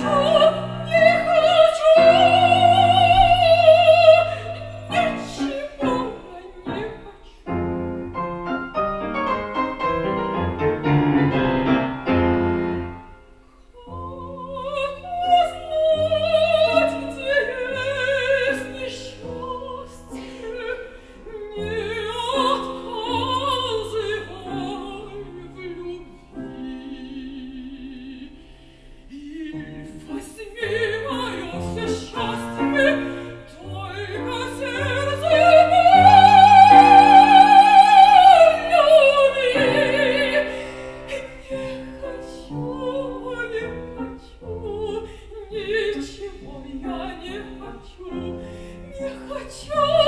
出 хочу.